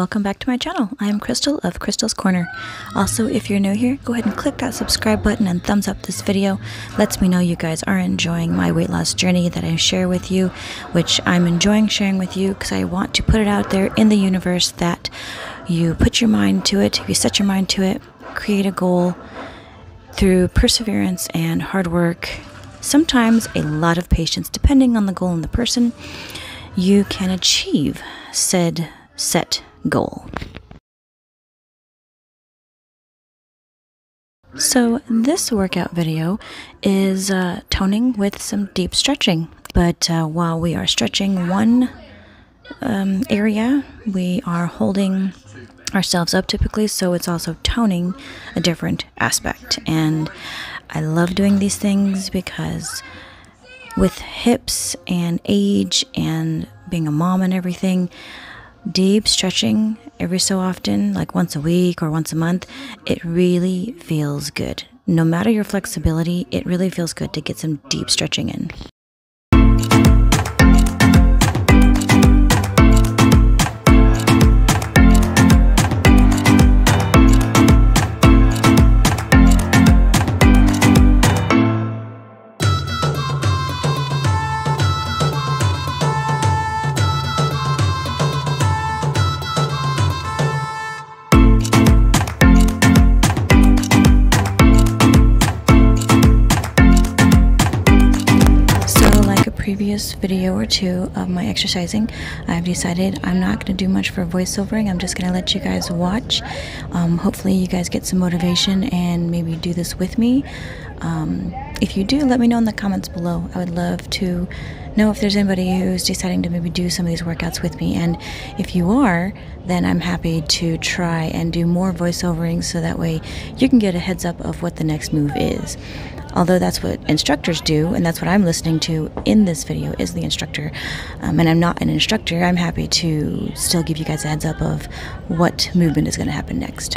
Welcome back to my channel. I am Crystal of Crystal's Corner. Also, if you're new here, go ahead and click that subscribe button and thumbs up this video. Lets me know you guys are enjoying my weight loss journey that I share with you, which I'm enjoying sharing with you because I want to put it out there in the universe that you put your mind to it, you set your mind to it, create a goal through perseverance and hard work, sometimes a lot of patience, depending on the goal and the person, you can achieve said set goal. So, this workout video is uh, toning with some deep stretching. But uh, while we are stretching one um, area, we are holding ourselves up typically, so it's also toning a different aspect. And I love doing these things because with hips and age and being a mom and everything, deep stretching every so often, like once a week or once a month, it really feels good. No matter your flexibility, it really feels good to get some deep stretching in. Video or two of my exercising, I've decided I'm not going to do much for voiceovering. I'm just going to let you guys watch. Um, hopefully, you guys get some motivation and maybe do this with me. Um, if you do, let me know in the comments below. I would love to know if there's anybody who's deciding to maybe do some of these workouts with me. And if you are, then I'm happy to try and do more voiceovering so that way you can get a heads up of what the next move is although that's what instructors do and that's what i'm listening to in this video is the instructor um, and i'm not an instructor i'm happy to still give you guys a heads up of what movement is going to happen next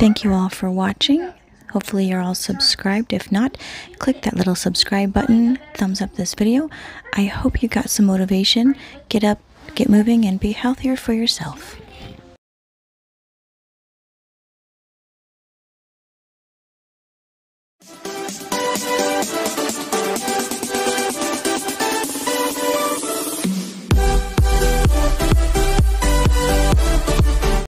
Thank you all for watching. Hopefully, you're all subscribed. If not, click that little subscribe button, thumbs up this video. I hope you got some motivation. Get up, get moving, and be healthier for yourself.